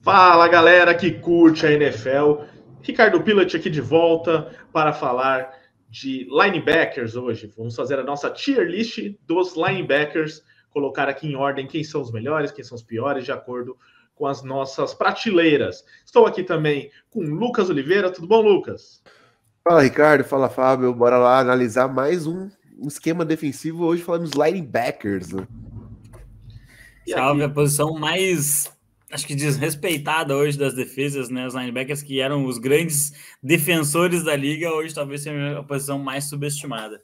Fala galera que curte a NFL, Ricardo Pilat aqui de volta para falar de linebackers hoje. Vamos fazer a nossa tier list dos linebackers, colocar aqui em ordem quem são os melhores, quem são os piores, de acordo com as nossas prateleiras. Estou aqui também com Lucas Oliveira. Tudo bom, Lucas? Fala, Ricardo. Fala, Fábio. Bora lá analisar mais um esquema defensivo. Hoje falamos linebackers. Né? Salve a posição mais acho que desrespeitada hoje das defesas, né? Os linebackers que eram os grandes defensores da liga, hoje talvez seja a posição mais subestimada.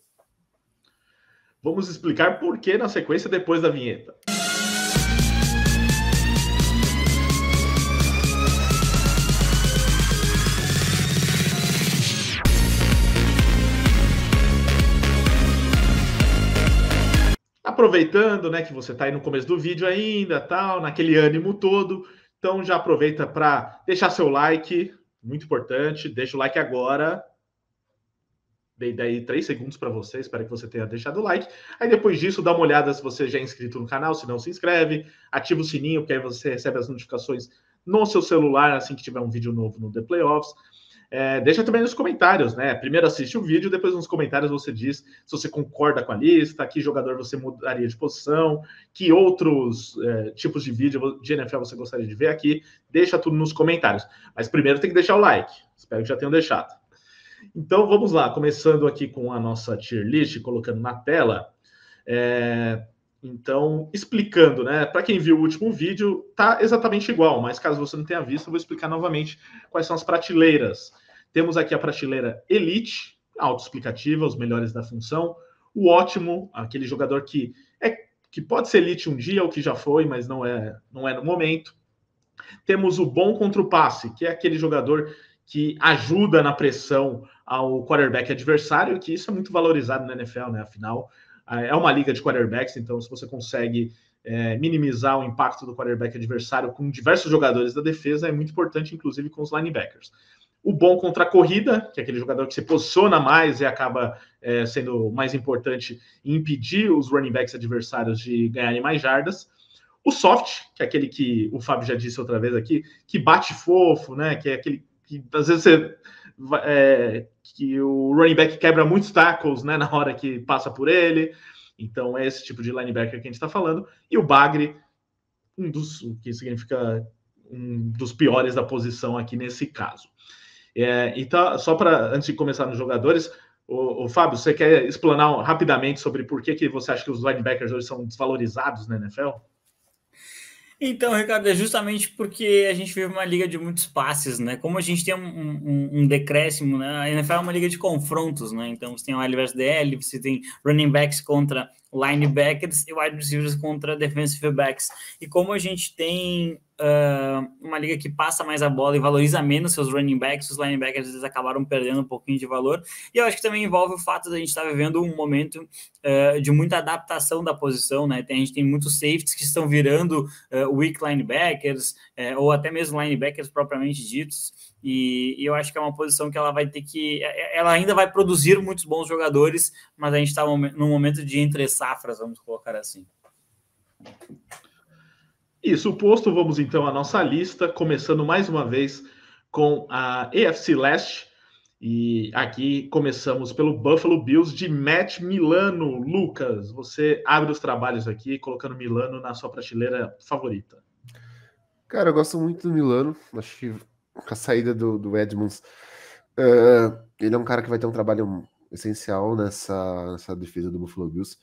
Vamos explicar por que na sequência depois da vinheta. Aproveitando, né, que você está aí no começo do vídeo ainda, tal, naquele ânimo todo, então já aproveita para deixar seu like, muito importante, deixa o like agora. Dei daí três segundos para você, espero que você tenha deixado o like. Aí depois disso, dá uma olhada se você já é inscrito no canal, se não se inscreve, ativa o sininho, porque aí você recebe as notificações no seu celular assim que tiver um vídeo novo no The Playoffs. É, deixa também nos comentários, né? Primeiro assiste o vídeo, depois nos comentários você diz se você concorda com a lista, que jogador você mudaria de posição, que outros é, tipos de vídeo de NFL você gostaria de ver aqui. Deixa tudo nos comentários. Mas primeiro tem que deixar o like. Espero que já tenham deixado. Então vamos lá, começando aqui com a nossa tier list, colocando na tela. É, então, explicando, né? Para quem viu o último vídeo, tá exatamente igual, mas caso você não tenha visto, eu vou explicar novamente quais são as prateleiras temos aqui a prateleira Elite, autoexplicativa, os melhores da função. O ótimo, aquele jogador que é que pode ser elite um dia, ou que já foi, mas não é, não é no momento. Temos o bom contra o passe, que é aquele jogador que ajuda na pressão ao quarterback adversário, que isso é muito valorizado na NFL, né? Afinal, é uma liga de quarterbacks, então se você consegue é, minimizar o impacto do quarterback adversário com diversos jogadores da defesa, é muito importante, inclusive com os linebackers o bom contra a corrida, que é aquele jogador que se posiciona mais e acaba é, sendo mais importante em impedir os running backs adversários de ganharem mais jardas. O soft, que é aquele que o Fábio já disse outra vez aqui, que bate fofo, né? Que é aquele que às vezes você, é, que o running back quebra muitos tackles né, na hora que passa por ele. Então é esse tipo de linebacker que a gente está falando. E o Bagre, um dos que significa um dos piores da posição aqui nesse caso. É, então, só para antes de começar nos jogadores, o, o, Fábio, você quer explanar rapidamente sobre por que, que você acha que os linebackers hoje são desvalorizados na NFL? Então, Ricardo, é justamente porque a gente vive uma liga de muitos passes, né? Como a gente tem um, um, um decréscimo, né? A NFL é uma liga de confrontos, né? Então, você tem o L versus DL, você tem running backs contra linebackers e wide receivers contra defensive backs. E como a gente tem uh, uma liga que passa mais a bola e valoriza menos seus running backs, os linebackers vezes acabaram perdendo um pouquinho de valor. E eu acho que também envolve o fato de a gente estar tá vivendo um momento uh, de muita adaptação da posição, né? Tem, a gente tem muitos safeties que estão virando uh, weak linebackers, ou até mesmo linebackers propriamente ditos. E, e, eu acho que é uma posição que ela vai ter que. É, é, ela ainda vai produzir muitos bons jogadores, mas a gente está num momento de entre safras, vamos colocar assim. Isso, posto, vamos então à nossa lista, começando mais uma vez com a EFC Leste. E aqui começamos pelo Buffalo Bills de Matt Milano. Lucas, você abre os trabalhos aqui, colocando Milano na sua prateleira favorita. Cara, eu gosto muito do Milano. Acho que com a saída do, do Edmonds, uh, ele é um cara que vai ter um trabalho essencial nessa, nessa defesa do Buffalo Bills.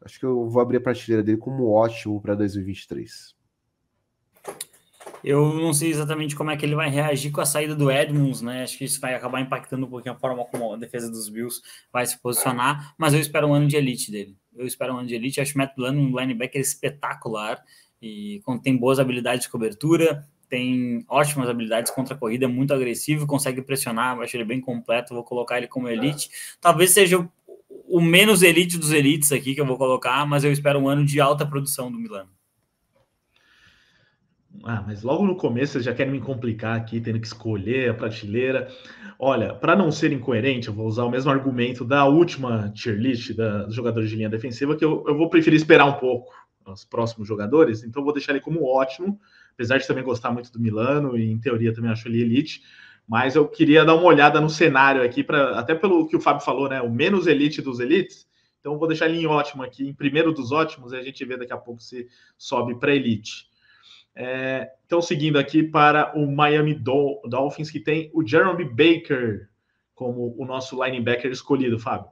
Acho que eu vou abrir a prateleira dele como ótimo para 2023. Eu não sei exatamente como é que ele vai reagir com a saída do Edmonds, né? Acho que isso vai acabar impactando um pouquinho a forma como a defesa dos Bills vai se posicionar, mas eu espero um ano de elite dele. Eu espero um ano de elite. Acho o Matt Bland um linebacker espetacular e tem boas habilidades de cobertura, tem ótimas habilidades contra a corrida, é muito agressivo, consegue pressionar, acho ele bem completo, vou colocar ele como elite. Talvez seja o, menos elite dos elites aqui que eu vou colocar, mas eu espero um ano de alta produção do Milano. Ah, mas logo no começo vocês já querem me complicar aqui, tendo que escolher a prateleira. Olha, para não ser incoerente, eu vou usar o mesmo argumento da última tier list da, dos jogadores de linha defensiva, que eu, eu vou preferir esperar um pouco os próximos jogadores, então vou deixar ele como ótimo apesar de também gostar muito do Milano e em teoria também acho ele elite. Mas eu queria dar uma olhada no cenário aqui, para até pelo que o Fábio falou, né? O menos elite dos elites. Então, vou deixar ele em ótimo aqui, em primeiro dos ótimos, e a gente vê daqui a pouco se sobe para elite. É, então, seguindo aqui para o Miami Dolphins, que tem o Jeremy Baker como o nosso linebacker escolhido, Fábio.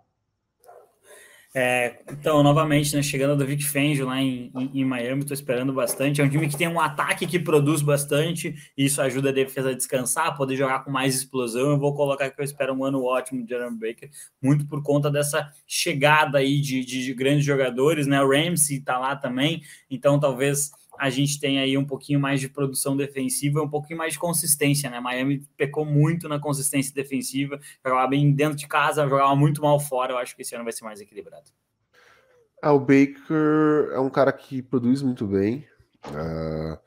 É, então, novamente, né, chegando do Vic Fangio lá em, em, em Miami, estou esperando bastante. É um time que tem um ataque que produz bastante, e isso ajuda a defesa a descansar, poder jogar com mais explosão. Eu vou colocar que eu espero um ano ótimo de Jeremy Baker, muito por conta dessa chegada aí de, de, de grandes jogadores, né? O Ramsey está lá também, então talvez a gente tem aí um pouquinho mais de produção defensiva um pouquinho mais de consistência, né? Miami pecou muito na consistência defensiva, jogava bem dentro de casa, jogava muito mal fora. Eu acho que esse ano vai ser mais equilibrado. Ah, o Baker é um cara que produz muito bem. Uh,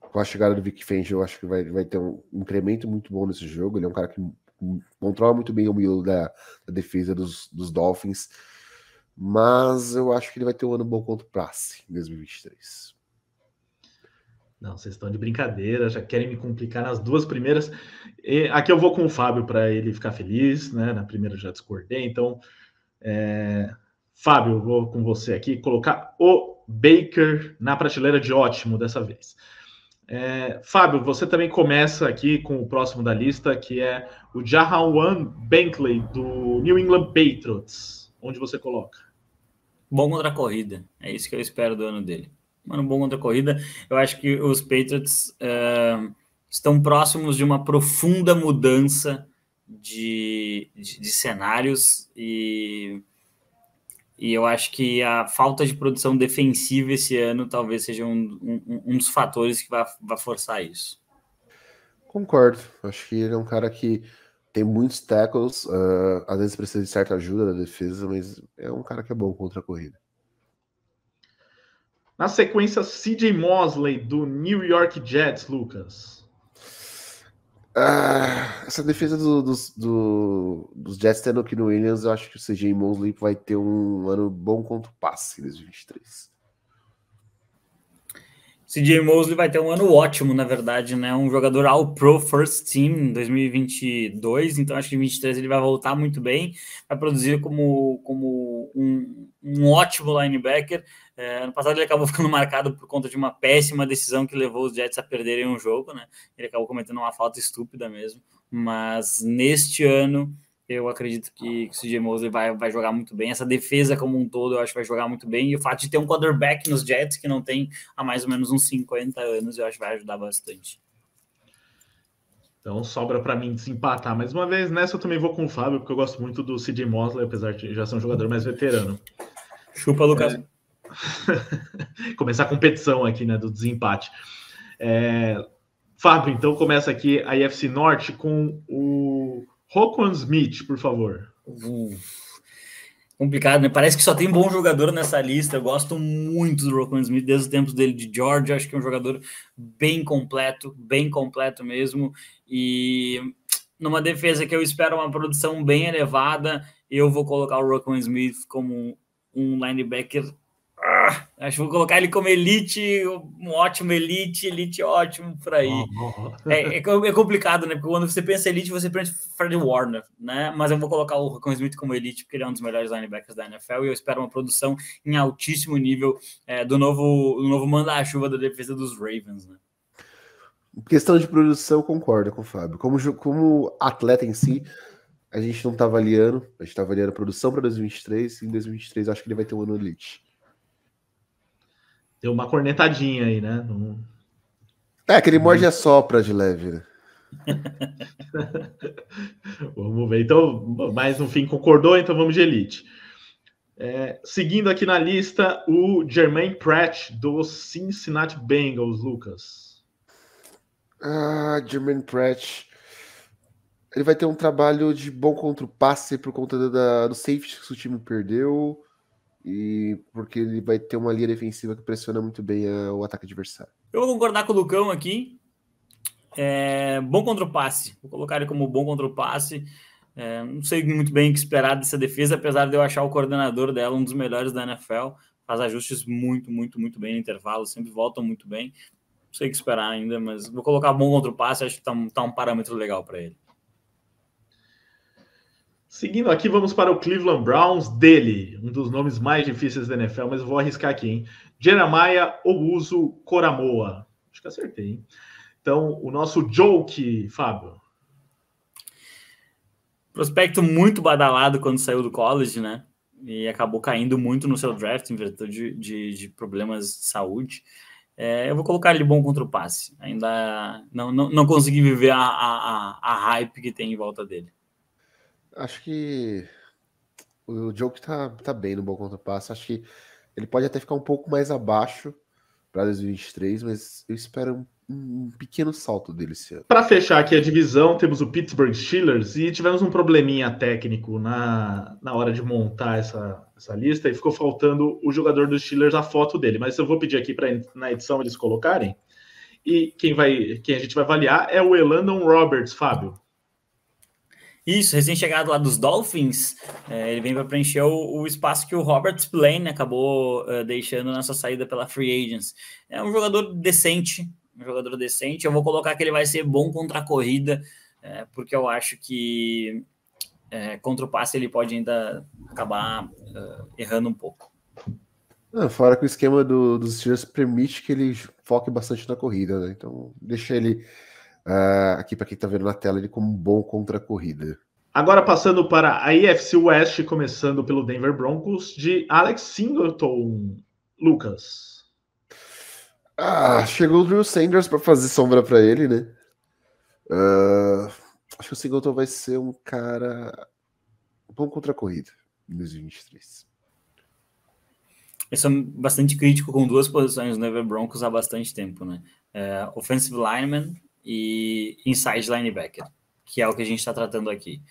com a chegada do Vic Fangio, eu acho que vai, vai ter um incremento muito bom nesse jogo. Ele é um cara que controla muito bem o miolo da, da defesa dos, dos Dolphins. Mas eu acho que ele vai ter um ano bom contra o Prasse em 2023. Não, vocês estão de brincadeira, já querem me complicar nas duas primeiras. E aqui eu vou com o Fábio para ele ficar feliz, né? Na primeira já discordei, então. É... Fábio, vou com você aqui colocar o Baker na prateleira de ótimo dessa vez. É... Fábio, você também começa aqui com o próximo da lista, que é o Jahawan Bentley, do New England Patriots. Onde você coloca? Bom contra a corrida. É isso que eu espero do ano dele mano, bom contra a corrida. Eu acho que os Patriots uh, estão próximos de uma profunda mudança de, de, de, cenários e, e eu acho que a falta de produção defensiva esse ano talvez seja um, um, um dos fatores que vai, vai forçar isso. Concordo. Acho que ele é um cara que tem muitos tackles, uh, às vezes precisa de certa ajuda da defesa, mas é um cara que é bom contra a corrida. Na sequência, CJ Mosley, do New York Jets, Lucas. Ah, essa defesa do, dos, do, dos Jets tendo aqui no Williams, eu acho que o CJ Mosley vai ter um ano bom contra o passe em 2023. CJ Mosley vai ter um ano ótimo, na verdade, né? Um jogador All Pro First Team em 2022, então acho que em 2023 ele vai voltar muito bem, vai produzir como, como um, um ótimo linebacker. É, ano passado ele acabou ficando marcado por conta de uma péssima decisão que levou os Jets a perderem um jogo, né? Ele acabou cometendo uma falta estúpida mesmo. Mas neste ano eu acredito que, que o CJ Mosley vai, vai jogar muito bem. Essa defesa como um todo eu acho que vai jogar muito bem. E o fato de ter um quarterback nos Jets que não tem há mais ou menos uns 50 anos, eu acho que vai ajudar bastante. Então sobra para mim desempatar mais uma vez. Nessa eu também vou com o Fábio, porque eu gosto muito do CJ Mosley, apesar de já ser um jogador mais veterano. Chupa, Lucas. É... Começar a competição aqui, né, do desempate. É... Fábio, então começa aqui a IFC Norte com o Roquan Smith, por favor. Complicado, né? Parece que só tem bom jogador nessa lista. Eu gosto muito do Roquan Smith desde os tempos dele de Georgia. Acho que é um jogador bem completo, bem completo mesmo. E numa defesa que eu espero uma produção bem elevada, eu vou colocar o Roquan Smith como um linebacker. Acho que vou colocar ele como elite, um ótimo elite, elite ótimo por aí. É, é, é, complicado, né? Porque quando você pensa elite, você pensa Fred Warner, né? Mas eu vou colocar o Rocco Smith como elite, porque ele é um dos melhores linebackers da NFL e eu espero uma produção em altíssimo nível é, do novo, do novo manda-chuva da defesa dos Ravens, né? Questão de produção, concordo com o Fábio. Como, como atleta em si, a gente não está avaliando, a gente está avaliando a produção para 2023, e em 2023 acho que ele vai ter um ano elite. Deu uma cornetadinha aí, né? É, aquele morde a sopra de leve, né? vamos ver. Então, mais no fim concordou, então vamos de elite. É, seguindo aqui na lista, o Jermaine Pratt do Cincinnati Bengals, Lucas. Ah, Jermaine Pratt ele vai ter um trabalho de bom contra o passe por conta da, do safety que o time perdeu e porque ele vai ter uma linha defensiva que pressiona muito bem a, o ataque adversário. Eu vou concordar com o Lucão aqui. É, bom contra o passe. Vou colocar ele como bom contra o passe. É, não sei muito bem o que esperar dessa defesa, apesar de eu achar o coordenador dela um dos melhores da NFL. Faz ajustes muito, muito, muito bem no intervalo, sempre voltam muito bem. sei o que esperar ainda, mas vou colocar bom contra o passe, acho que tá, tá um parâmetro legal para ele. Seguindo aqui, vamos para o Cleveland Browns dele, um dos nomes mais difíceis da NFL, mas vou arriscar aqui, hein? Jeremiah Ouso Coramoa. Acho que acertei, hein? Então, o nosso joke, Fábio. Prospecto muito badalado quando saiu do college, né? E acabou caindo muito no seu draft em virtude de, de, de problemas de saúde. É, eu vou colocar ele bom contra o passe. Ainda não, não, não consegui viver a, a, a hype que tem em volta dele. Acho que o Joke tá, tá bem no bom contra passe. Acho que ele pode até ficar um pouco mais abaixo para 2023, mas eu espero um, um, pequeno salto dele esse ano. Para fechar aqui a divisão, temos o Pittsburgh Steelers e tivemos um probleminha técnico na, na hora de montar essa, essa lista e ficou faltando o jogador dos Steelers, a foto dele. Mas eu vou pedir aqui para na edição eles colocarem. E quem vai, quem a gente vai avaliar é o Elandon Roberts, Fábio. Isso, recém-chegado lá dos Dolphins, é, ele vem para preencher o, o, espaço que o Robert Spillane acabou uh, deixando nessa saída pela Free Agents. É um jogador decente, um jogador decente. Eu vou colocar que ele vai ser bom contra a corrida, é, porque eu acho que é, contra o passe ele pode ainda acabar uh, errando um pouco. Ah, fora que o esquema do, dos Steelers permite que ele foque bastante na corrida, né? Então deixa ele uh, aqui para quem está vendo na tela, ele como um bom contra a corrida. Agora passando para a IFC West, começando pelo Denver Broncos, de Alex Singleton. Lucas. Ah, chegou o Drew Sanders para fazer sombra para ele, né? Uh, acho que o Singleton vai ser um cara bom contra a corrida em 2023. Eu sou bastante crítico com duas posições no Denver Broncos há bastante tempo, né? Uh, offensive lineman e inside linebacker, que é o que a gente está tratando aqui.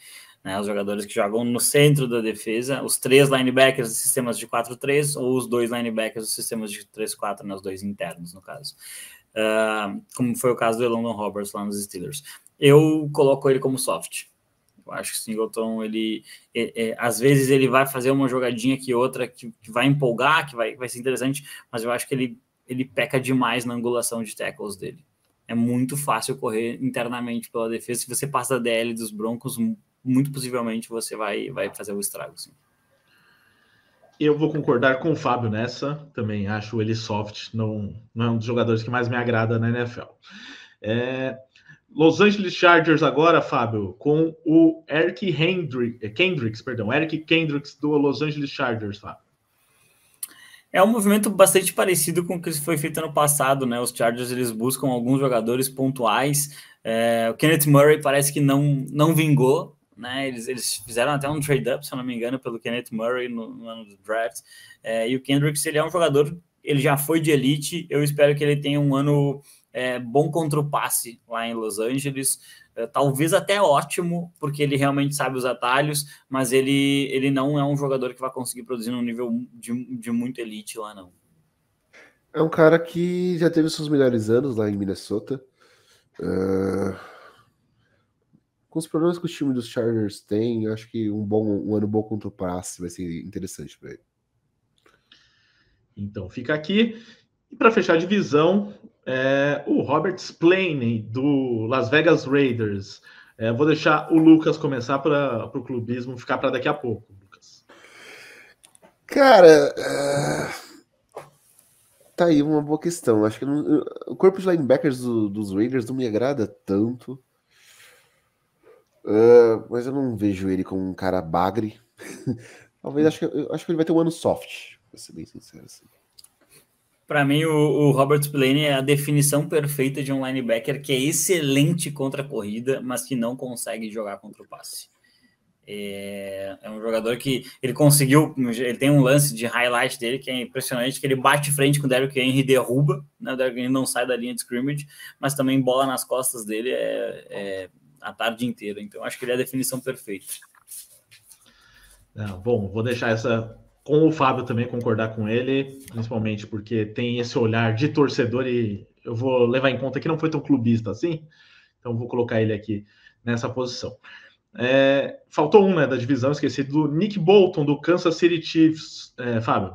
Né, os jogadores que jogam no centro da defesa, os três linebackers dos sistemas de 4-3 ou os dois linebackers dos sistemas de 3-4, nos dois internos, no caso. Uh, como foi o caso do London Roberts lá nos Steelers. Eu coloco ele como soft. Eu acho que o Singleton, ele, é, é, às vezes ele vai fazer uma jogadinha que outra que, que vai empolgar, que vai, vai ser interessante, mas eu acho que ele, ele peca demais na angulação de tackles dele é muito fácil correr internamente pela defesa. Se você passa a DL dos Broncos, muito possivelmente você vai, vai fazer o estrago. Sim. Eu vou concordar com o Fábio nessa. Também acho ele soft, não, não é um dos jogadores que mais me agrada na NFL. É, Los Angeles Chargers agora, Fábio, com o Eric Hendricks, Kendricks, perdão, Eric Kendricks do Los Angeles Chargers, Fábio. É um movimento bastante parecido com o que foi feito ano passado, né? Os Chargers eles buscam alguns jogadores pontuais. É, o Kenneth Murray parece que não, não vingou, né? Eles, eles fizeram até um trade-up, se eu não me engano, pelo Kenneth Murray no, no ano do draft. É, e o Kendricks ele é um jogador, ele já foi de elite. Eu espero que ele tenha um ano é, bom contra o passe lá em Los Angeles. É, talvez até ótimo, porque ele realmente sabe os atalhos, mas ele, ele não é um jogador que vai conseguir produzir num nível de, de muito elite lá, não. É um cara que já teve seus melhores anos lá em Minnesota. Uh, com os problemas que o time dos Chargers tem, acho que um bom um ano bom contra o passe vai ser interessante para ele. Então fica aqui. E para fechar a divisão, é, o Robert Splaney, do Las Vegas Raiders. É, vou deixar o Lucas começar para o clubismo ficar para daqui a pouco, Lucas. Cara, é... tá aí uma boa questão. Acho que não... o corpo de linebackers do, dos Raiders não me agrada tanto. Uh, mas eu não vejo ele como um cara bagre. Talvez acho que, acho que ele vai ter um ano soft, pra ser bem sincero. Assim. Para mim, o, o, Robert Spillane é a definição perfeita de um linebacker que é excelente contra a corrida, mas que não consegue jogar contra o passe. É, é, um jogador que ele conseguiu, ele tem um lance de highlight dele que é impressionante, que ele bate frente com o Derrick Henry e derruba, né? o Derrick Henry não sai da linha de scrimmage, mas também bola nas costas dele é, é a tarde inteira. Então, acho que ele é a definição perfeita. Não, bom, vou deixar essa com o Fábio também concordar com ele, principalmente porque tem esse olhar de torcedor e eu vou levar em conta que não foi tão clubista assim, então vou colocar ele aqui nessa posição. É, faltou um né, da divisão, esqueci, do Nick Bolton, do Kansas City Chiefs. É, Fábio.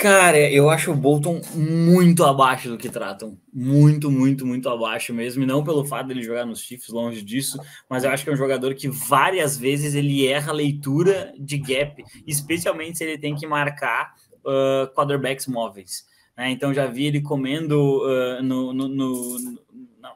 Cara, eu acho o Bolton muito abaixo do que tratam. Muito, muito, muito abaixo mesmo. E não pelo fato dele jogar nos Chiefs, longe disso, mas eu acho que é um jogador que várias vezes ele erra a leitura de gap, especialmente se ele tem que marcar uh, quarterbacks móveis. Né? Então já vi ele comendo uh, no, no, no,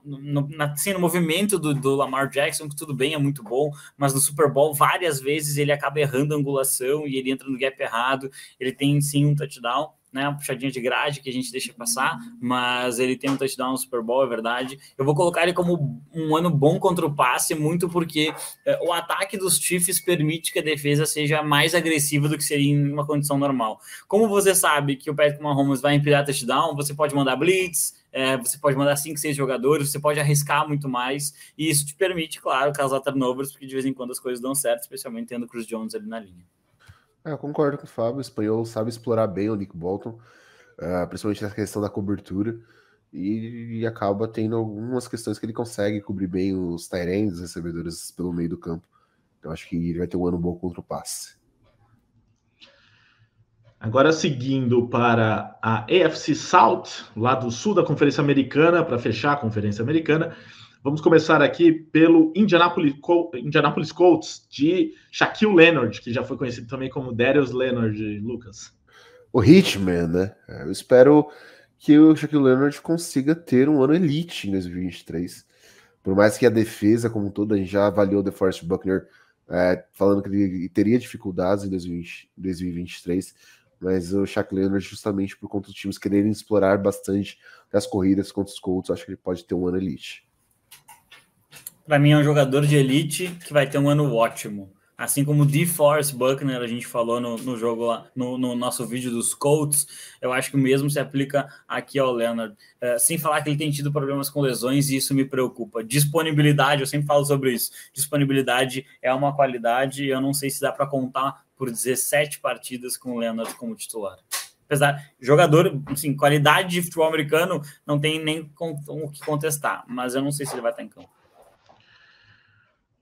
no, na, no movimento do, do, Lamar Jackson, que tudo bem, é muito bom, mas no Super Bowl várias vezes ele acaba errando a angulação e ele entra no gap errado. Ele tem sim um touchdown, né, uma puxadinha de grade que a gente deixa passar, mas ele tem um touchdown no Super Bowl, é verdade. Eu vou colocar ele como um ano bom contra o passe, muito porque é, o ataque dos Chiefs permite que a defesa seja mais agressiva do que seria em uma condição normal. Como você sabe que o Patrick Mahomes vai empilhar touchdown, você pode mandar blitz, é, você pode mandar 5, 6 jogadores, você pode arriscar muito mais, e isso te permite, claro, causar turnovers, porque de vez em quando as coisas dão certo, especialmente tendo o Chris Jones ali na linha. É, eu concordo com o Fábio. O espanhol sabe explorar bem o Nick Bolton, uh, principalmente na questão da cobertura, e, e, acaba tendo algumas questões que ele consegue cobrir bem os Tyrands, os recebedores pelo meio do campo. Então acho que ele vai ter um ano bom contra o passe. Agora seguindo para a AFC South, lá do sul da Conferência Americana, para fechar a Conferência Americana, Vamos começar aqui pelo Indianapolis, Indianapolis Colts de Shaquille Leonard, que já foi conhecido também como Darius Leonard, Lucas. O Hitman, né? É, eu espero que o Shaquille Leonard consiga ter um ano elite em 2023. Por mais que a defesa, como toda, já avaliou o DeForest Buckner é, falando que ele teria dificuldades em 2020, 2023, mas o Shaq Leonard, justamente por conta dos times quererem explorar bastante as corridas contra os Colts, acho que ele pode ter um ano elite. Para mim é um jogador de elite que vai ter um ano ótimo. Assim como o DeForest Buckner, a gente falou no, no jogo lá, no, no, nosso vídeo dos Colts, eu acho que o mesmo se aplica aqui ao Leonard. É, sem falar que ele tem tido problemas com lesões e isso me preocupa. Disponibilidade, eu sempre falo sobre isso. Disponibilidade é uma qualidade e eu não sei se dá para contar por 17 partidas com o Leonard como titular. Apesar, jogador, assim, qualidade de futebol americano não tem nem o que contestar, mas eu não sei se ele vai estar em campo.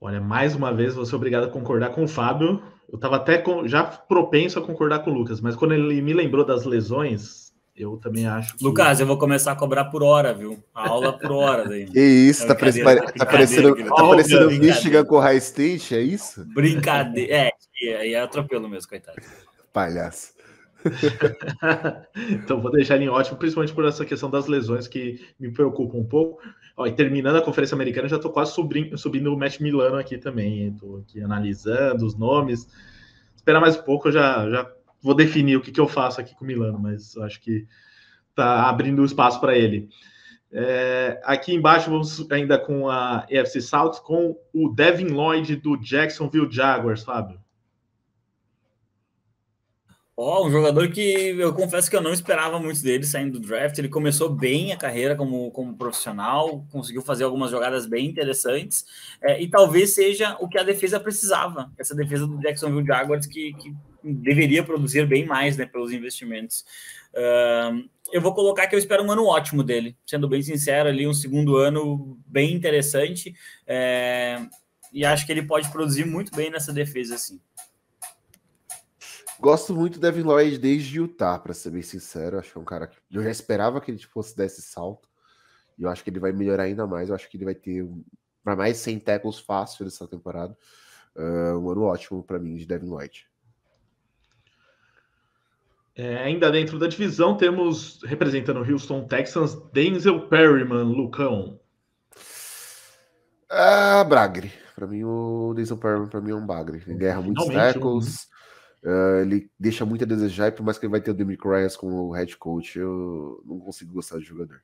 Olha, mais uma vez vou ser obrigado a concordar com o Fábio. Eu estava até com, já propenso a concordar com o Lucas, mas quando ele me lembrou das lesões, eu também acho. Que... Lucas, eu vou começar a cobrar por hora, viu? A aula por hora. Daí. Que isso, é tá, tá parecendo, tá parecendo Michigan com High State, é isso? Brincadeira. É, aí é atropelo mesmo, coitado. Palhaço. então vou deixar ele em ótimo, principalmente por essa questão das lesões que me preocupa um pouco. Ó, e terminando a Conferência Americana, já estou quase subindo, subindo o Matt Milano aqui também. Estou aqui analisando os nomes. Esperar mais um pouco, eu já, já vou definir o que, que eu faço aqui com o Milano, mas acho que está abrindo espaço para ele. É, aqui embaixo vamos ainda com a EFC South, com o Devin Lloyd do Jacksonville Jaguars, Fábio. Ó, oh, um jogador que eu confesso que eu não esperava muito dele saindo do draft. Ele começou bem a carreira como, como profissional, conseguiu fazer algumas jogadas bem interessantes, é, e talvez seja o que a defesa precisava. Essa defesa do Jacksonville Jaguars que, que deveria produzir bem mais né, pelos investimentos. Uh, eu vou colocar que eu espero um ano ótimo dele, sendo bem sincero, ali um segundo ano bem interessante, é, e acho que ele pode produzir muito bem nessa defesa, assim. Gosto muito do Devin Lloyd desde Utah, para ser bem sincero. Acho que é um cara que eu já esperava que ele fosse desse salto. E eu acho que ele vai melhorar ainda mais. Eu acho que ele vai ter para mais 100 tackles fácil nessa temporada. Uh, um ano ótimo para mim de Devin Lloyd. É, ainda dentro da divisão, temos representando o Houston Texans, Denzel Perryman, Lucão. Ah, Bragre. Para mim, o Denzel Perryman para mim é um Bagre. Ele erra muitos tackles. Uh, ele deixa muito a desejar, e por mais que ele vai ter o Demick Ryan como head coach, eu não consigo gostar do jogador.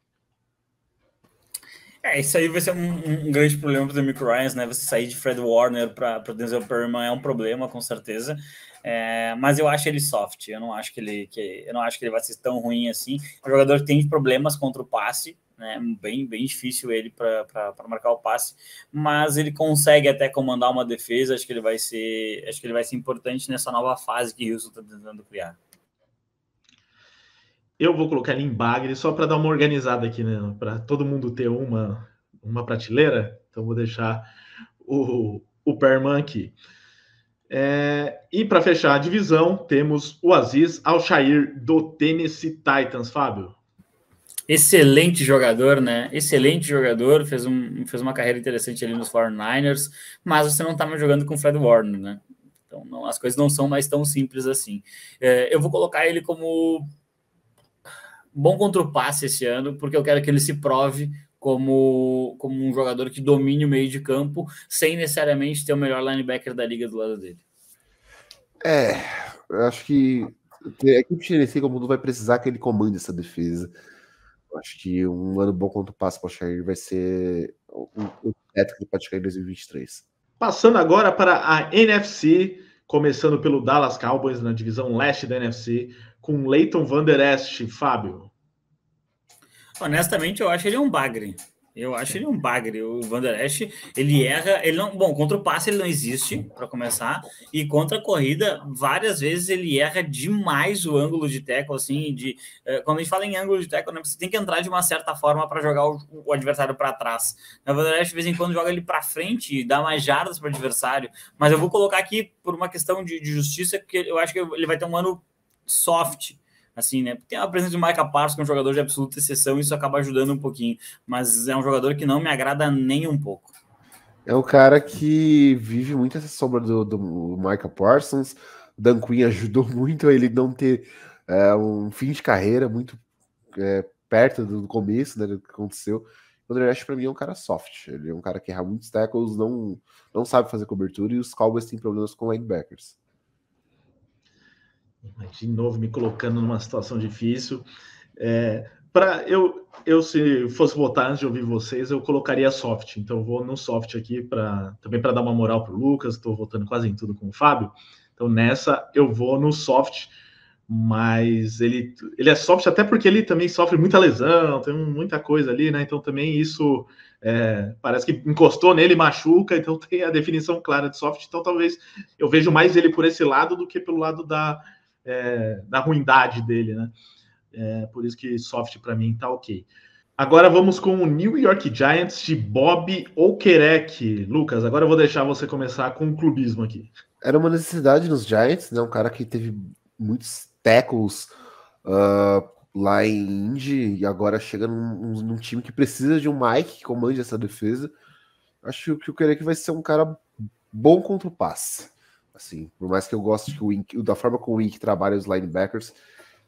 É, isso aí vai ser um, um grande problema para o Demick Ryan, né? Você sair de Fred Warner para Denzel Perryman é um problema, com certeza. É, mas eu acho ele soft. Eu não acho que ele, que, eu não acho que ele vai ser tão ruim assim. O jogador tem problemas contra o passe, né? Bem, bem difícil ele para marcar o passe, mas ele consegue até comandar uma defesa. Acho que ele vai ser, acho que ele vai ser importante nessa nova fase que o Houston está tentando criar. Eu vou colocar ele em bagre só para dar uma organizada aqui, né? Para todo mundo ter uma, uma prateleira. Então vou deixar o, o Perman aqui. É, e para fechar a divisão, temos o Aziz Al-Shair do Tennessee Titans, Fábio. Excelente jogador, né? Excelente jogador, fez, um, fez uma carreira interessante ali nos 49ers, mas você não tá mais jogando com o Fred Warner, né? Então não, as coisas não são mais tão simples assim. É, eu vou colocar ele como bom contra o passe esse ano, porque eu quero que ele se prove como, como um jogador que domine o meio de campo, sem necessariamente ter o melhor linebacker da liga do lado dele. É, eu acho que a equipe Tennessee como mundo vai precisar que ele comande essa defesa. Acho que um ano bom contra o passe para o vai ser o teto que ele pode chegar em 2023. Passando agora para a NFC, começando pelo Dallas Cowboys na divisão leste da NFC, com Leighton Van Der Esch, Fábio. Honestamente, eu acho ele um bagre. Eu acho ele um bagre. O Van Der Esch, ele erra, ele não, bom, contra o passe ele não existe, para começar, e contra a corrida, várias vezes ele erra demais o ângulo de tackle, assim, de eh, quando a gente fala em ângulo de tackle, né, você tem que entrar de uma certa forma para jogar o, o, adversário para trás. O Van Der Esch, de vez em quando, joga ele para frente e dá mais jardas para o adversário, mas eu vou colocar aqui por uma questão de, de justiça, porque eu acho que ele vai ter um ano soft, assim, né? Tem a presença de Micah Parsons, que é um jogador de absoluta exceção, e isso acaba ajudando um pouquinho, mas é um jogador que não me agrada nem um pouco. É um cara que vive muito essa sombra do, do Micah Parsons. O Dan Quinn ajudou muito a ele não ter é, um fim de carreira muito é, perto do começo, né, do que aconteceu. O André para mim é um cara soft. Ele é um cara que erra muitos tackles, não, não sabe fazer cobertura e os Cowboys têm problemas com linebackers. De novo, me colocando numa situação difícil. É, para eu, eu, se fosse votar antes de ouvir vocês, eu colocaria soft. Então, vou no soft aqui para também para dar uma moral para o Lucas. Estou votando quase em tudo com o Fábio. Então, nessa, eu vou no soft. Mas ele, ele é soft até porque ele também sofre muita lesão, tem muita coisa ali, né? Então, também isso é, parece que encostou nele, machuca. Então, tem a definição clara de soft. Então, talvez eu vejo mais ele por esse lado do que pelo lado da é, da ruindade dele, né? É, por isso que soft para mim tá ok. Agora vamos com o New York Giants de Bob Okereke. Lucas, agora eu vou deixar você começar com o clubismo aqui. Era uma necessidade nos Giants, né? Um cara que teve muitos tackles uh, lá em Indy e agora chega num, num, time que precisa de um Mike que comande essa defesa. Acho que o Okereke vai ser um cara bom contra o passe. Assim, por mais que eu goste que o Wink, da forma como o Wink trabalha os linebackers,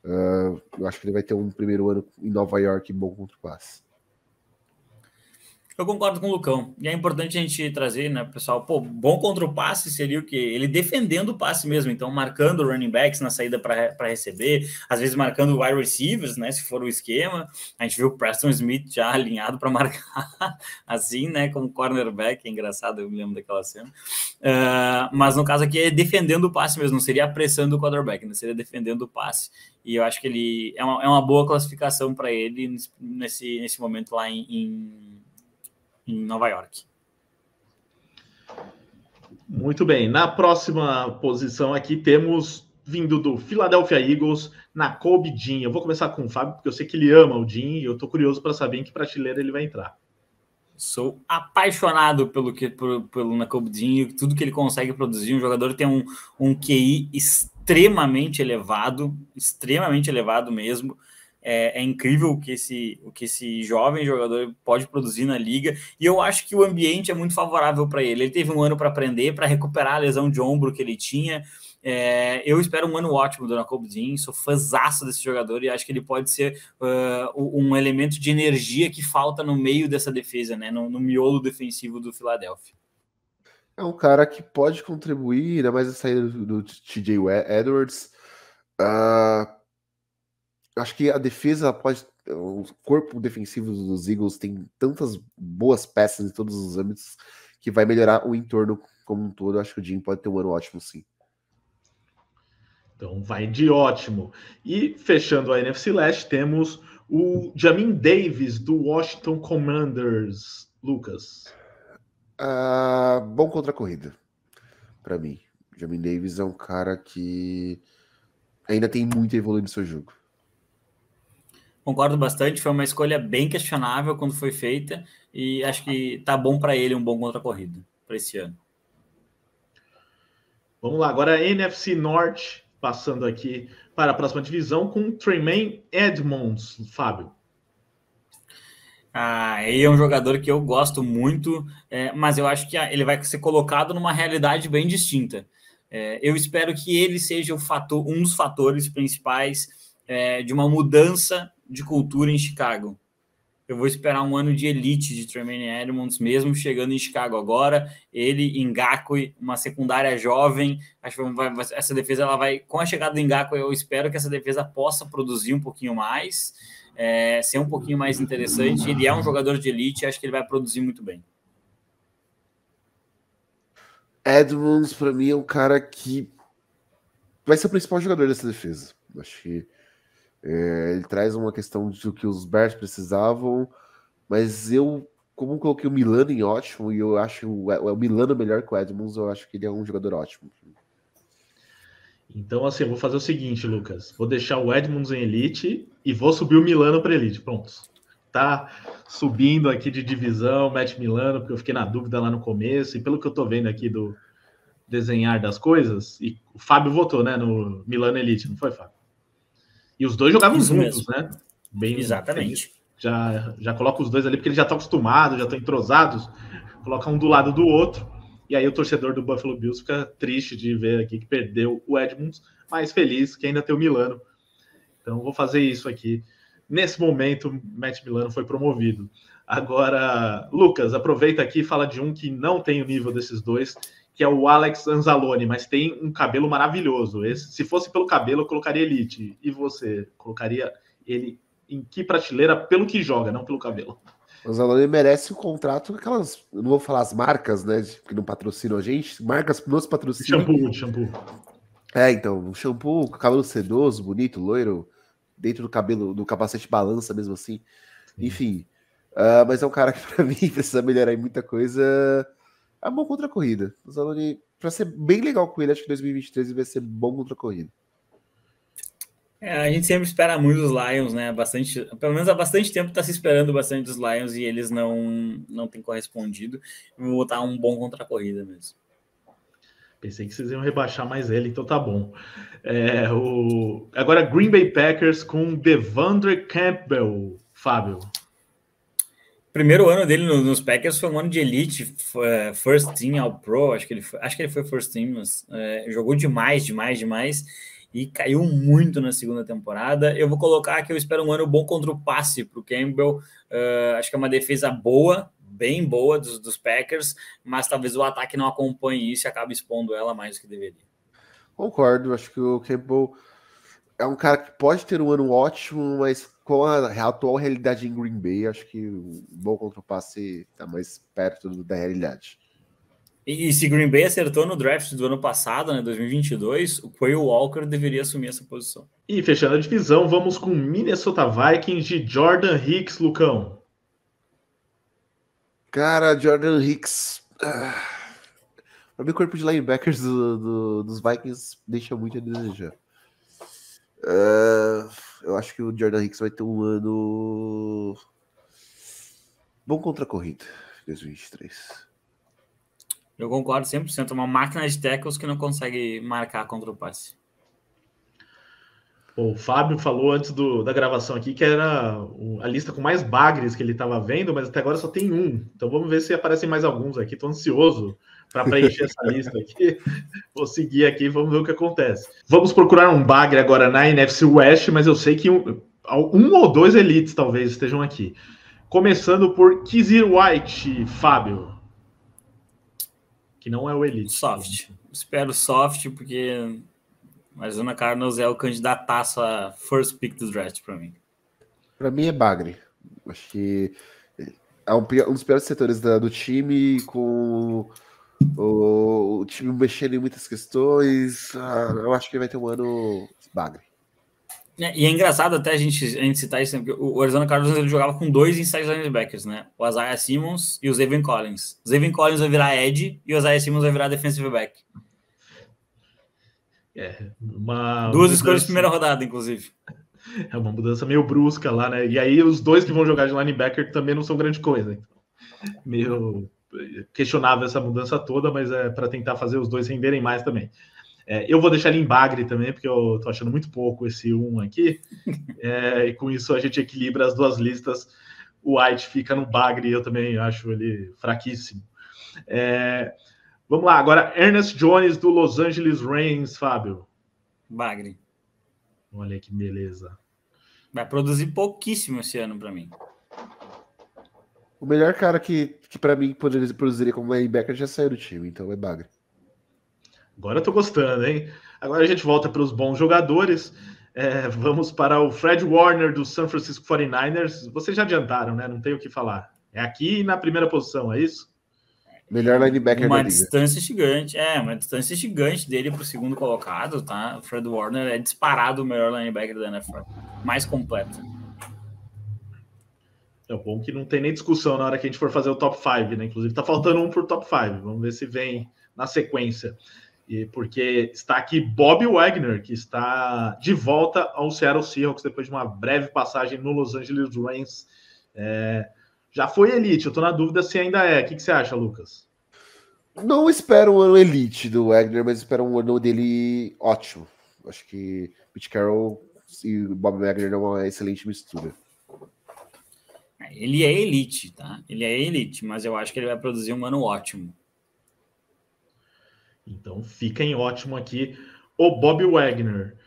uh, eu acho que ele vai ter um primeiro ano em Nova York bom contra o passe. Eu concordo com o Lucão. E é importante a gente trazer, né, pessoal? Pô, bom contra o passe seria o quê? Ele defendendo o passe mesmo, então marcando running backs na saída para receber, às vezes marcando wide receivers, né? Se for o esquema. A gente viu o Preston Smith já alinhado para marcar assim, né? Como cornerback, é engraçado, eu me lembro daquela cena. Uh, mas no caso aqui é defendendo o passe mesmo, não seria apressando o quarterback, né? Seria defendendo o passe. E eu acho que ele é uma, é uma boa classificação para ele nesse, nesse momento lá em, em em Nova York. Muito bem. Na próxima posição aqui temos vindo do Philadelphia Eagles, na Kobe Jean. Eu vou começar com o Fábio, porque eu sei que ele ama o Jean e eu tô curioso para saber em que prateleira ele vai entrar. Sou apaixonado pelo que pelo, pelo Nakobe Jean, tudo que ele consegue produzir. Um jogador tem um, um QI extremamente elevado, extremamente elevado mesmo. É, é, incrível o que, esse, o que esse jovem jogador pode produzir na liga, e eu acho que o ambiente é muito favorável para ele. Ele teve um ano para aprender, para recuperar a lesão de ombro que ele tinha. É, eu espero um ano ótimo do Jacob Dean, sou fãzaço desse jogador e acho que ele pode ser uh, um elemento de energia que falta no meio dessa defesa, né, no, no miolo defensivo do Philadelphia. É um cara que pode contribuir, ainda mais a saída do, do TJ Edwards. Uh acho que a defesa pode. O corpo defensivo dos Eagles tem tantas boas peças em todos os âmbitos que vai melhorar o entorno como um todo. Acho que o Jim pode ter um ano ótimo, sim. Então vai de ótimo. E fechando a NFC Leste, temos o Jamin Davis do Washington Commanders. Lucas. Uh, bom contra a corrida, para mim. Jamin Davis é um cara que ainda tem muito a evoluir no seu jogo. Concordo bastante, foi uma escolha bem questionável quando foi feita e acho que tá bom para ele um bom contra-corrida para esse ano. Vamos lá, agora NFC Norte, passando aqui para a próxima divisão com Tremaine Edmonds, Fábio. Ah, ele é um jogador que eu gosto muito, é, mas eu acho que ele vai ser colocado numa realidade bem distinta. É, eu espero que ele seja fator, um dos fatores principais é, de uma mudança de cultura em Chicago. Eu vou esperar um ano de elite de Tremaine Edmonds, mesmo chegando em Chicago agora. Ele, Ngakwe, uma secundária jovem. Acho que vai, essa defesa ela vai, com a chegada do Ngakwe, eu espero que essa defesa possa produzir um pouquinho mais é, ser um pouquinho mais interessante. Ele é um jogador de elite, acho que ele vai produzir muito bem. Edmonds, para mim, é um cara que vai ser o principal jogador dessa defesa. Acho que é, ele traz uma questão do que os Bears precisavam, mas eu, como coloquei o Milano em ótimo, e eu acho o, o Milano melhor que o Edmonds, eu acho que ele é um jogador ótimo. Então, assim, eu vou fazer o seguinte, Lucas. Vou deixar o Edmunds em Elite e vou subir o Milano para Elite. Pronto. Tá subindo aqui de divisão, Matt Milano, porque eu fiquei na dúvida lá no começo. E pelo que eu tô vendo aqui do desenhar das coisas, e o Fábio votou, né, no Milano Elite, não foi, Fábio? E os dois jogavam Isso juntos, mesmo. né? Bem, Exatamente. Já, já coloca os dois ali, porque eles já estão acostumados, já estão entrosados. Coloca um do lado do outro e aí o torcedor do Buffalo Bills fica triste de ver aqui que perdeu o Edmunds, mas feliz que ainda tem o Milano. Então vou fazer isso aqui. Nesse momento, Matt Milano foi promovido. Agora, Lucas, aproveita aqui e fala de um que não tem o nível desses dois, que é o Alex Anzalone, mas tem um cabelo maravilhoso. Esse, se fosse pelo cabelo, eu colocaria Elite. E você colocaria ele em que prateleira pelo que joga, não pelo cabelo? O Zanoni merece um contrato aquelas. Não vou falar as marcas, né? Que não patrocinam a gente. Marcas nos patrocinam. Shampoo, shampoo. É, então, um shampoo cabelo sedoso, bonito, loiro, dentro do cabelo, do capacete balança mesmo assim. Sim. Enfim. Uh, mas é um cara que, para mim, precisa melhorar em muita coisa. É bom contra a corrida. O Zanoni, pra ser bem legal com ele, acho que 2023 vai ser bom contra a corrida. É, a gente sempre espera muito os Lions, né? Bastante, pelo menos há bastante tempo está se esperando bastante dos Lions e eles não não têm correspondido. Vou botar um bom contra a corrida mesmo. Pensei que vocês iam rebaixar mais ele, então tá bom. É, o... Agora Green Bay Packers com Devandre Campbell, Fábio. Primeiro ano dele nos Packers foi um ano de elite, é, first team ao pro, acho que ele foi, acho que ele foi first team, mas é, jogou demais, demais, demais e caiu muito na segunda temporada. Eu vou colocar que eu espero um ano bom contra o passe para o Campbell. Uh, acho que é uma defesa boa, bem boa dos, dos, Packers, mas talvez o ataque não acompanhe isso e acabe expondo ela mais do que deveria. Concordo, acho que o Campbell é um cara que pode ter um ano ótimo, mas com a atual realidade em Green Bay, acho que o bom contra o passe está mais perto da realidade. E, e, se Green Bay acertou no draft do ano passado, né, 2022, o Quay Walker deveria assumir essa posição. E fechando a divisão, vamos com Minnesota Vikings de Jordan Hicks, Lucão. Cara, Jordan Hicks. Ah, o meu corpo de linebackers do, do, dos Vikings deixa muito a desejar. Uh, eu acho que o Jordan Hicks vai ter um ano bom contra a corrida 2023. Eu concordo 100%. Uma máquina de tackles que não consegue marcar contra o passe. O Fábio falou antes do, da gravação aqui que era a lista com mais bagres que ele estava vendo, mas até agora só tem um. Então vamos ver se aparecem mais alguns aqui. Estou ansioso para preencher essa lista aqui. Vou seguir aqui, vamos ver o que acontece. Vamos procurar um bagre agora na NFC West, mas eu sei que um, um ou dois elites talvez estejam aqui. Começando por Kizir White, Fábio que não é o Elite. Soft. Espero soft, porque Arizona Cardinals é o candidataço a first pick do draft para mim. Para mim é Bagre. Acho que é um, um dos piores setores da, do time, com o, o, time mexendo em muitas questões. Ah, eu acho que vai ter um ano Bagre. É, e é engraçado até a gente, a gente citar isso, né? porque o Arizona Cardinals ele jogava com dois inside linebackers, né? O Isaiah Simmons e o Zayvon Collins. O Zayvon Collins vai virar Ed e o Isaiah Simmons vai virar defensive back. É, uma Duas mudança... escolhas de primeira rodada, inclusive. É uma mudança meio brusca lá, né? E aí os dois que vão jogar de linebacker também não são grande coisa. Então, meio questionável essa mudança toda, mas é para tentar fazer os dois renderem mais também. É, eu vou deixar ele em bagre também, porque eu tô achando muito pouco esse 1 aqui. É, e com isso a gente equilibra as duas listas. O White fica no bagre, eu também acho ele fraquíssimo. É, vamos lá, agora Ernest Jones do Los Angeles Reigns, Fábio. Bagre. Olha que beleza. Vai produzir pouquíssimo esse ano para mim. O melhor cara que, que para mim poderia produzir como linebacker já saiu do time, então é Bagre. Agora eu tô gostando, hein? Agora a gente volta para os bons jogadores. É, vamos para o Fred Warner do San Francisco 49ers. Vocês já adiantaram, né? Não tem o que falar. É aqui na primeira posição, é isso? Melhor linebacker uma distância gigante, é, uma distância gigante dele para o segundo colocado, tá? O Fred Warner é disparado o melhor linebacker da NFL, mais completo. É bom que não tem nem discussão na hora que a gente for fazer o top 5, né? Inclusive, tá faltando um por top 5. Vamos ver se vem na sequência. E porque está aqui Bob Wagner, que está de volta ao Seattle Seahawks depois de uma breve passagem no Los Angeles Rams. É, já foi elite, eu estou na dúvida se ainda é. O que, que, você acha, Lucas? Não espero um ano elite do Wagner, mas espero um ano dele ótimo. Acho que Pete Carroll e Bob Wagner é uma excelente mistura. Ele é elite, tá? Ele é elite, mas eu acho que ele vai produzir um ano ótimo. Então fica em ótimo aqui o Bob Wagner.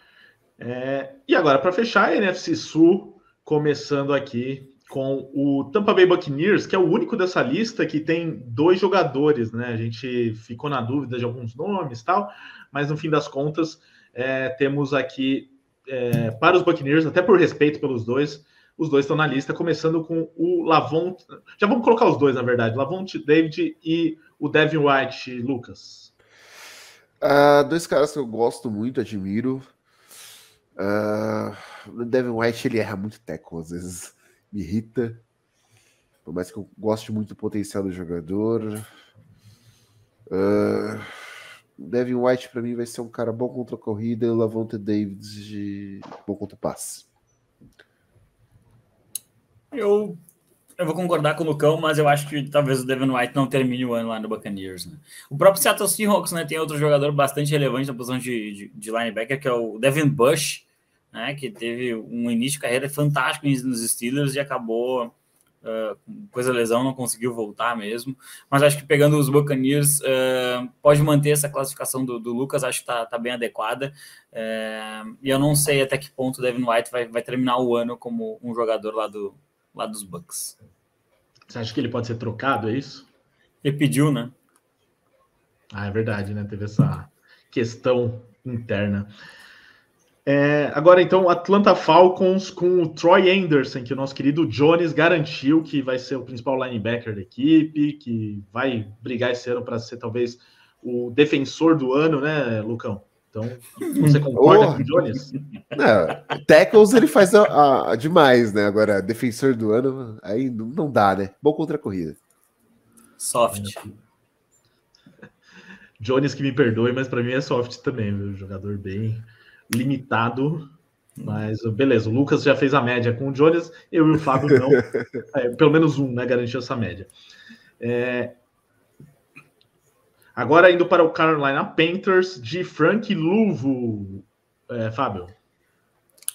É, e agora, para fechar, a NFC Sul, começando aqui com o Tampa Bay Buccaneers, que é o único dessa lista que tem dois jogadores, né? A gente ficou na dúvida de alguns nomes tal, mas no fim das contas, é, temos aqui é, para os Buccaneers, até por respeito pelos dois, os dois estão na lista, começando com o Lavont. Já vamos colocar os dois, na verdade, Lavont David e o Devin White, Lucas. Uh, dois caras que eu gosto muito, admiro. Uh, o Devin White ele erra muito teco, às vezes me irrita. Por mais que eu goste muito do potencial do jogador. Uh, Devin White para mim vai ser um cara bom contra a corrida e o Lavonte Davis de bom contra o passe. Eu eu vou concordar com o Lucão, mas eu acho que talvez o Devin White não termine o ano lá no Buccaneers. Né? O próprio Seattle Seahawks né, tem outro jogador bastante relevante na posição de, de, de linebacker, que é o Devin Bush, né, que teve um início de carreira fantástico nos Steelers e acabou uh, coisa lesão, não conseguiu voltar mesmo. Mas acho que pegando os Buccaneers, uh, pode manter essa classificação do, do Lucas, acho que está tá bem adequada. Uh, e eu não sei até que ponto o Devin White vai, vai terminar o ano como um jogador lá do, lá dos Bucks. Você acha que ele pode ser trocado, é isso? Ele pediu, né? Ah, é verdade, né? Teve essa questão interna. É, agora, então, Atlanta Falcons com o Troy Anderson, que o nosso querido Jones garantiu que vai ser o principal linebacker da equipe, que vai brigar esse ano para ser talvez o defensor do ano, né, Lucão? Então, você concorda oh. com o Jones? Não, tackles ele faz a, a, demais, né? Agora, defensor do ano, aí não dá, né? Bom contra a corrida. Soft. Jones que me perdoe, mas para mim é soft também, viu? Jogador bem limitado. Mas beleza, o Lucas já fez a média com o Jones, eu e o Fábio não. É, pelo menos um, né? Garantiu essa média. É, Agora indo para o Carolina Panthers de Frank Luvo, é, Fábio.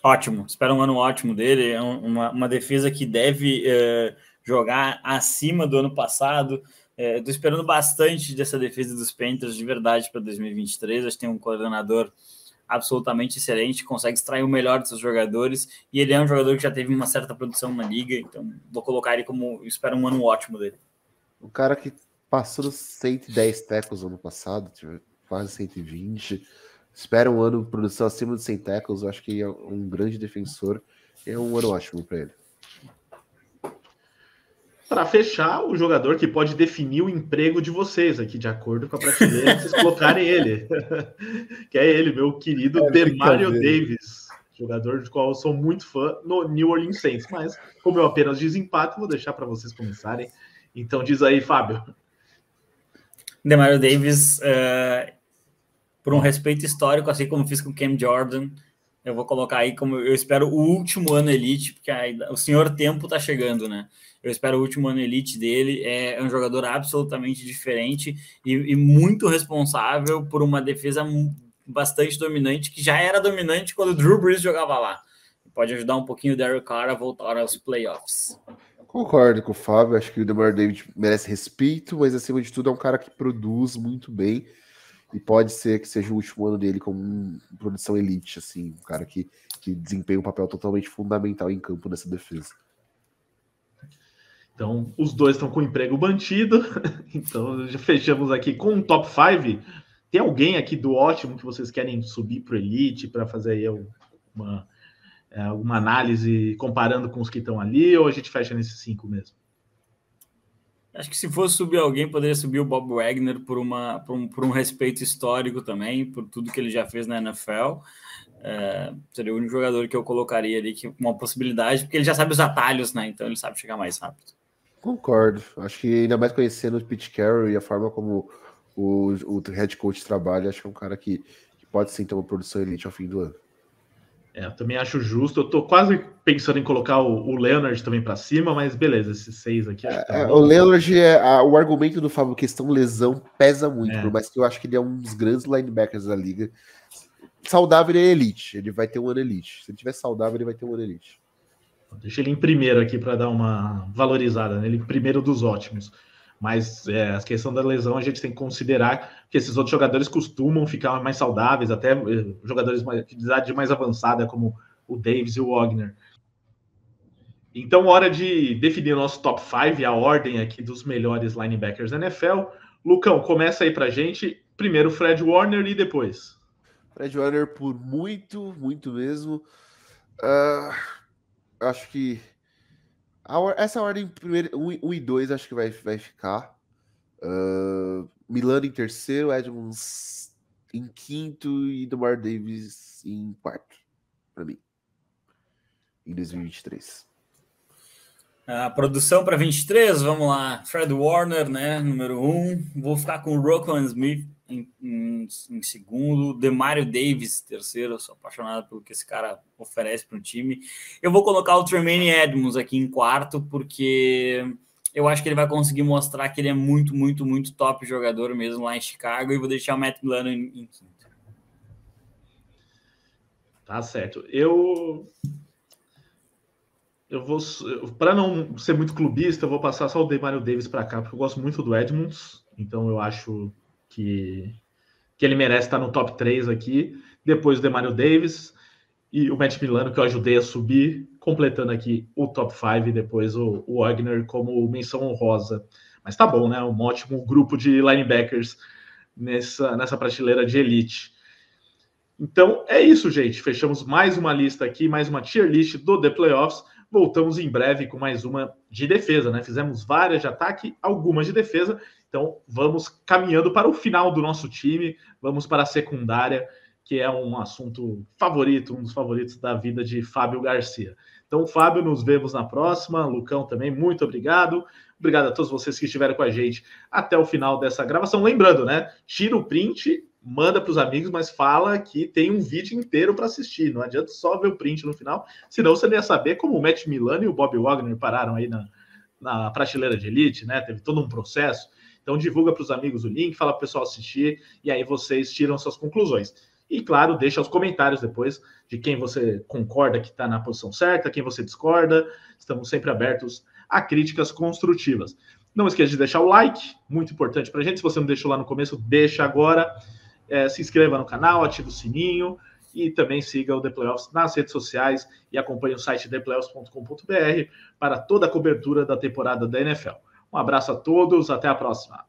Ótimo, espero um ano ótimo dele. É uma, uma defesa que deve é, jogar acima do ano passado. Estou é, esperando bastante dessa defesa dos Panthers de verdade para 2023. Acho que tem um coordenador absolutamente excelente, consegue extrair o melhor dos seus jogadores e ele é um jogador que já teve uma certa produção na liga, então vou colocar ele como espero um ano ótimo dele. O cara que passou dos 110 tackles ano passado, quase 120. Espera um ano de produção acima de 100 tackles. Eu acho que é um grande defensor. É um ano ótimo para ele. Para fechar, o jogador que pode definir o emprego de vocês aqui, de acordo com a prateleira, vocês colocarem ele. que é ele, meu querido é, Demario Davis, jogador de qual eu sou muito fã no New Orleans Saints. Mas, como eu apenas desempate, vou deixar para vocês começarem. Então, diz aí, Fábio. Demario Davis, uh, por um respeito histórico, assim como fiz com Cam Jordan, eu vou colocar aí como eu espero o último ano elite, porque o senhor tempo tá chegando, né? Eu espero o último ano elite dele. É um jogador absolutamente diferente e, e muito responsável por uma defesa bastante dominante, que já era dominante quando o Drew Brees jogava lá. Pode ajudar um pouquinho o Derek Carr a voltar aos playoffs. Concordo com o Fábio, acho que o Demar David merece respeito, mas acima de tudo é um cara que produz muito bem e pode ser que seja o último ano dele como um, produção elite, assim, um cara que, que desempenha um papel totalmente fundamental em campo nessa defesa. Então, os dois estão com emprego mantido. Então, já fechamos aqui com um top 5. Tem alguém aqui do ótimo que vocês querem subir para Elite para fazer aí uma, é, uma análise comparando com os que estão ali? Ou a gente fecha nesses cinco mesmo? Acho que se fosse subir alguém, poderia subir o Bob Wagner por, uma, por, um, por um respeito histórico também, por tudo que ele já fez na NFL. É, seria o único jogador que eu colocaria ali que uma possibilidade, porque ele já sabe os atalhos, né? Então ele sabe chegar mais rápido. Concordo. Acho que ainda mais conhecendo o Pete Carroll e a forma como o, o head coach trabalha, acho que é um cara que, que pode sim ter uma produção elite ao fim do ano. É, eu também acho justo. Eu tô quase pensando em colocar o, o Leonard também para cima, mas beleza, esses seis aqui. Tá é, o Leonard é a, o argumento do Fábio, questão lesão, pesa muito, é. por mais que eu acho que ele é um dos grandes linebackers da liga. Saudável ele é elite, ele vai ter um ano elite. Se ele tiver saudável, ele vai ter um ano elite. Deixa ele em primeiro aqui para dar uma valorizada, né? Ele em primeiro dos ótimos. Mas é, a questão da lesão a gente tem que considerar que esses outros jogadores costumam ficar mais saudáveis, até eh, jogadores de idade mais avançada, como o Davis e o Wagner. Então, hora de definir o nosso top 5, a ordem aqui dos melhores linebackers da NFL. Lucão, começa aí pra gente. Primeiro Fred Warner e depois. Fred Warner por muito, muito mesmo. Uh, acho que essa ordem, primeiro, 1 um, um e 2, acho que vai, vai ficar. Uh, Milano em terceiro, Edmonds em quinto e Demar Davis em quarto, para mim, em 2023. A produção para 23, vamos lá. Fred Warner, né? Número 1. Um. Vou ficar com o Rockland Smith em, em, em, segundo, Demario Davis, terceiro. Eu sou apaixonado pelo que esse cara oferece para o time. Eu vou colocar o Tremaine Edmonds aqui em quarto, porque eu acho que ele vai conseguir mostrar que ele é muito, muito, muito top jogador mesmo lá em Chicago. E vou deixar o Matt Milano em, em quinto. Tá certo. Eu. Eu vou. Para não ser muito clubista, eu vou passar só o Demario Davis para cá, porque eu gosto muito do Edmonds. Então eu acho que, que ele merece estar no top 3 aqui. Depois o Demario Davis e o Matt Milano, que eu ajudei a subir, completando aqui o top 5 e depois o, o Wagner como menção honrosa. Mas tá bom, né? Um ótimo grupo de linebackers nessa, nessa prateleira de elite. Então é isso, gente. Fechamos mais uma lista aqui, mais uma tier list do The Playoffs. Voltamos em breve com mais uma de defesa, né? Fizemos várias de ataque, algumas de defesa então, vamos caminhando para o final do nosso time, vamos para a secundária, que é um assunto favorito, um dos favoritos da vida de Fábio Garcia. Então, Fábio, nos vemos na próxima. Lucão também, muito obrigado. Obrigado a todos vocês que estiveram com a gente até o final dessa gravação. Lembrando, né? Tira o print, manda para os amigos, mas fala que tem um vídeo inteiro para assistir. Não adianta só ver o print no final, senão você não ia saber como o Matt Milano e o Bob Wagner pararam aí na, na prateleira de elite, né? Teve todo um processo. Então divulga para os amigos o link, fala para o pessoal assistir e aí vocês tiram suas conclusões. E claro, deixa os comentários depois de quem você concorda que está na posição certa, quem você discorda. Estamos sempre abertos a críticas construtivas. Não esqueça de deixar o like, muito importante para a gente. Se você não deixou lá no começo, deixa agora. É, se inscreva no canal, ative o sininho e também siga o The Playoffs nas redes sociais e acompanhe o site theplayoffs.com.br para toda a cobertura da temporada da NFL. Um abraço a todos, até a próxima.